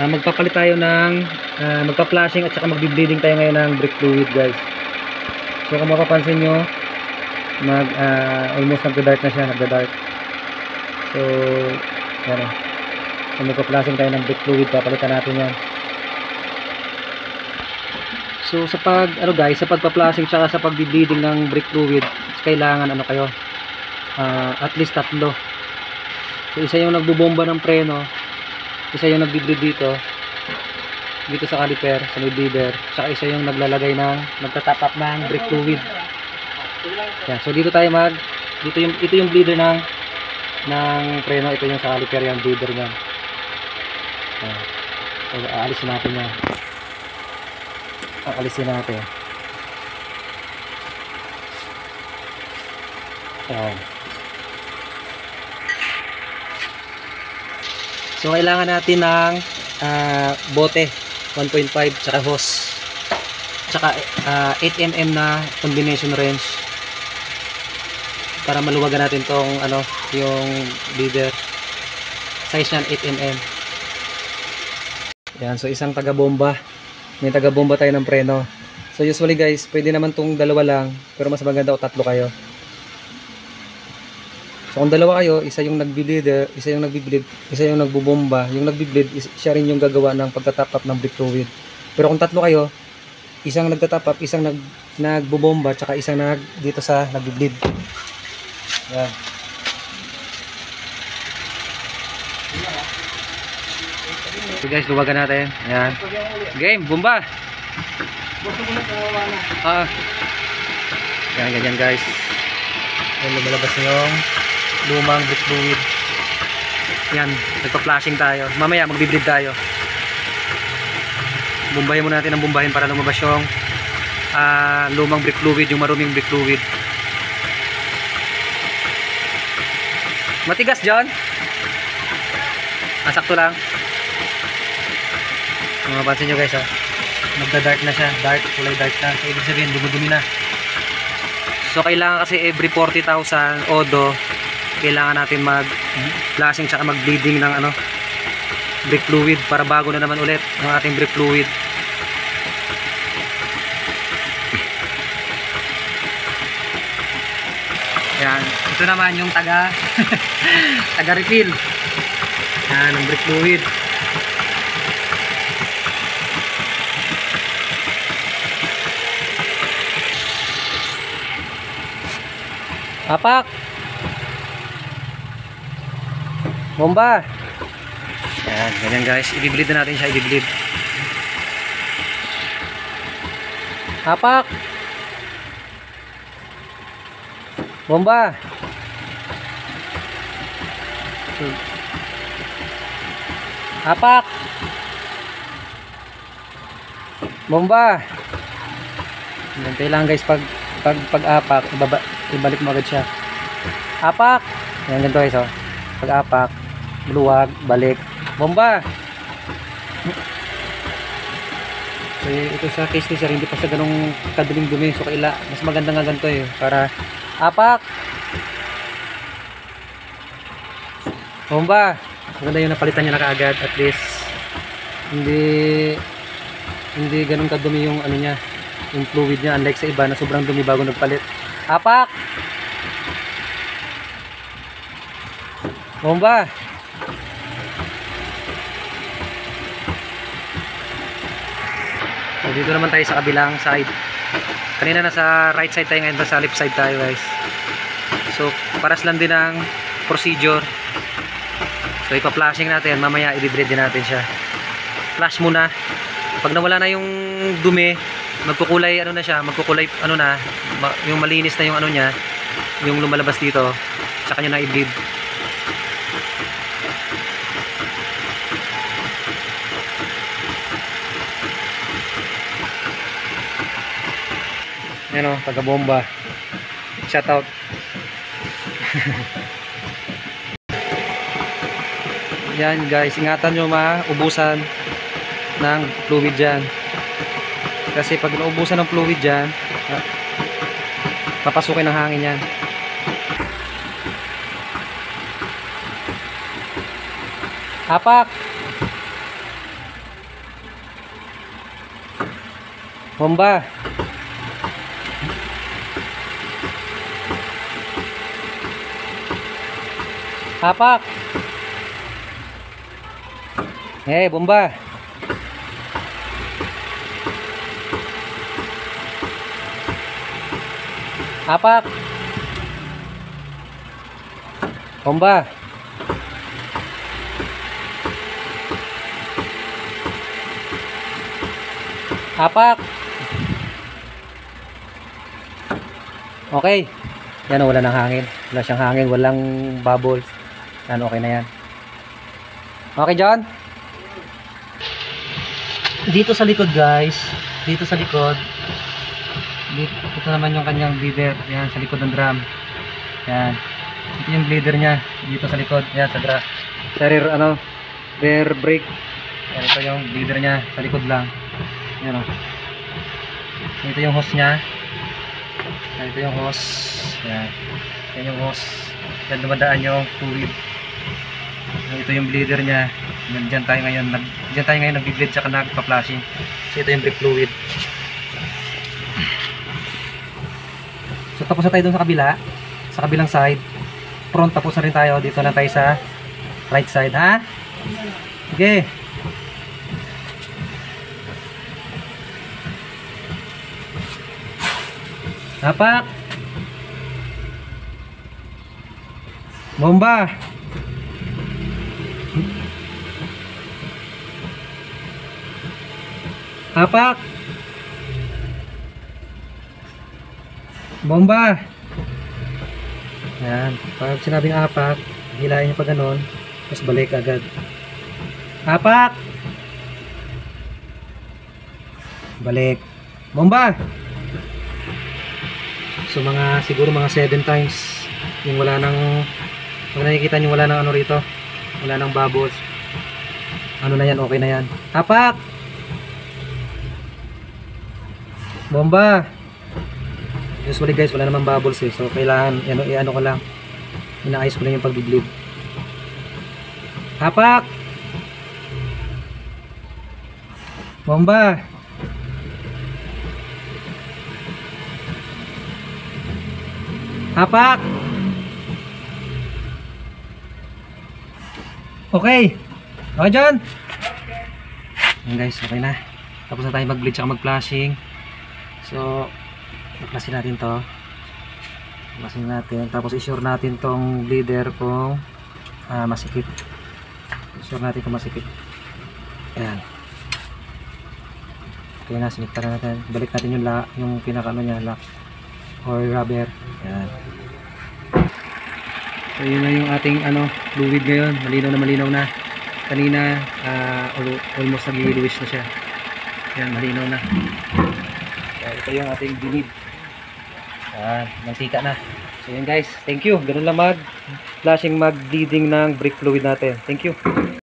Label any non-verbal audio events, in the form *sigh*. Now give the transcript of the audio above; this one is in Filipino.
Ah, magpapalit tayo ng ah, magpa-flashing at saka magbi-bleeding tayo ngayon ng brake fluid guys. So kung mapapansin nyo, mag ah, almost nagda-dark na siya, nagda-dark. So, yan o. So magpa-flashing tayo ng brake fluid, papalitan natin yan. So sa pag ano guys, sa pagpa-flashing tsaka sa pagbi-bleeding ng brake fluid, kailangan ano kayo? ah, at least tatlo. So isa yung nagbubomba ng preno, isa yung nagbi-bleed dito, dito sa caliper, sa may bleeder, tsaka isa yung naglalagay ng nagtatap up ng brake fluid. Yan, so dito tayo mag dito yung ito yung bleeder ng ng preno, ito yung sa caliper yung bleeder niyan. Yan. So aalisin natin yan. Aalisin natin. Yan. So kailangan natin ng ah, bote 1.5 tsaka hose. Tsaka ah, 8 mm na combination wrench para maluwagan natin tong ano, yung leader. Size niyan 8 mm. Yan, so isang taga-bomba. May taga-bomba tayo ng preno. So usually guys, pwede naman tong dalawa lang, pero mas maganda o tatlo kayo. So kung dalawa kayo, isa yung nagbi-bleed, isa yung nagbi-bleed, isa yung nagbubomba, yung nagbi-bleed, siya rin yung gagawa ng pagtatap up ng brake fluid. Pero kung tatlo kayo, isang nagtatap up, isang nag nagbubomba, tsaka isang nag dito sa nagbi-bleed. Yan. So guys, luwagan natin. Ayan. Game, bomba! Ah. Yan, ganyan guys. Yan, lumalabas yung lumang brake fluid. Yan, nagpa-flashing tayo. Mamaya magbi-bleed tayo. Bumbahin muna natin ang bumbahin para lumabas yung ah, lumang brake fluid, yung maruming brake fluid. Matigas, John? Ah, sakto lang. Kung mapansin nyo guys, ha? Magda-dark na siya. Dark, kulay dark na. So, ibig sabihin, dumudumi na. So, kailangan kasi every 40,000 odo, kailangan natin mag flashing tsaka mag bleeding ng ano brake fluid para bago na naman ulit ang ating brake fluid. Yan. Ito naman yung taga *laughs* taga refill. Yan ang brake fluid. Apak Bomba. Yan, ganyan guys. I-bleed na natin siya, i-bleed. Apak. Bomba. Apak. Bomba. Ganito lang guys pag pag pag-apak, ibaba, ibalik mo agad siya. Apak. Yan ganito guys oh. Pag-apak, luwag, balik, bomba. So ito sa case ni sir, hindi pa siya ganong kadaling dumi. So kaila, mas maganda nga ganito eh. Para apak. Bomba. Maganda yung napalitan niya na kaagad. At least, hindi hindi ganun kadumi yung ano niya yung fluid niya unlike sa iba na sobrang dumi bago nagpalit apak bomba Dito naman tayo sa kabilang side. Kanina nasa right side tayo ngayon, sa left side tayo guys. So, paras lang din ang procedure. So, ipa-flashing natin. Mamaya, i-bleed din natin siya. Flash muna. Pag nawala na yung dumi, magkukulay ano na siya, magkukulay ano na, yung malinis na yung ano niya, yung lumalabas dito, tsaka nyo na i-bleed. Yan o, taga bomba. Shout out. Yan guys, ingatan nyo maubusan ng fluid dyan. Kasi pag naubusan ng fluid dyan, ah, papasukin ng hangin yan. Hapak! Bomba! Bomba! Hapak. Eh, bomba. Hapak. Bomba. Hapak. Okay. Yan, wala nang hangin. Wala siyang hangin, walang bubbles. Yan, okay na yan. Okay, John? Dito sa likod, guys. Dito sa likod. Dito, ito naman yung kanyang bleeder. Yan, sa likod ng drum. Yan. Ito yung bleeder niya. Dito sa likod. Yan, sa drum. Sa rear, ano, rear brake. Yan, ito yung bleeder niya. Sa likod lang. Yan, o. Ito yung hose niya. Yan, ito yung hose. Yan. Yan yung hose. Yan dumadaan yung fluid. Ito yung bleeder niya. Yan, dyan tayo ngayon. Nag, dyan tayo ngayon nag-bleed tsaka nagpa-flashing. So ito yung brake fluid. So tapos na tayo dun sa kabila. Sa kabilang side. Front tapos na rin tayo. Dito na tayo sa right side. Ha? Okay. Hapak. Bomba. Hapak. Bomba. Yan. Pag sinabing apak, hilahin nyo pa ganon, tapos balik agad. Apak. Balik. Bomba. So mga siguro mga 7 times yung wala nang pag nakikita nyo wala nang ano rito wala nang bubbles ano na yan? Okay na yan. Hapak bomba! Usually guys wala namang bubbles eh. So kailangan ano, i-ano ko lang. Inaayos ko lang yung pagbiblib hapak bomba! Hapak. Okay. Okay, John. Yan guys, okay na. Tapos na tayo mag-bleach at mag-flashing. So, baklasin natin to. Baklasin natin. Tapos i-sure natin tong bleeder kung ah, masikip. I-sure natin kung masikip. Ayan. Okay na, sinikta na natin. Balik natin yung, la, yung pinaka ano niya, lock or rubber. Yan. So yun na yung ating ano, fluid ngayon. Malinaw na malinaw na. Kanina ah, al- almost nag-yellowish na siya. Yan, malinaw na. Yan, ito yung ating binid. Yan, mantika na. So yun guys, thank you. Ganun lang mag flashing mag bleeding ng brake fluid natin. Thank you.